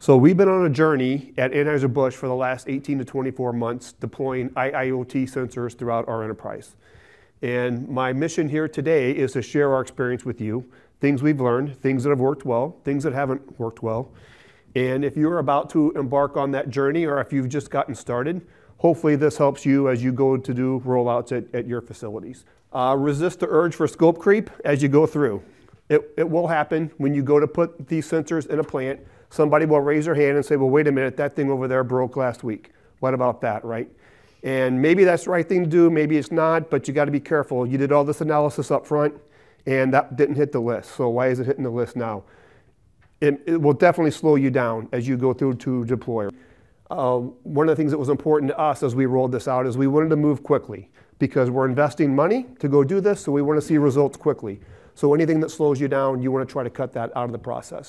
So we've been on a journey at Anheuser-Busch for the last 18 to 24 months deploying IIoT sensors throughout our enterprise. And my mission here today is to share our experience with you, things we've learned, things that have worked well, things that haven't worked well. And if you're about to embark on that journey or if you've just gotten started, hopefully this helps you as you go to do rollouts at, at your facilities. Uh, resist the urge for scope creep as you go through. It, it will happen when you go to put these sensors in a plant somebody will raise their hand and say, well, wait a minute, that thing over there broke last week. What about that, right? And maybe that's the right thing to do, maybe it's not, but you got to be careful. You did all this analysis up front, and that didn't hit the list. So why is it hitting the list now? It, it will definitely slow you down as you go through to deploy. Uh, one of the things that was important to us as we rolled this out is we wanted to move quickly because we're investing money to go do this, so we want to see results quickly. So anything that slows you down, you want to try to cut that out of the process.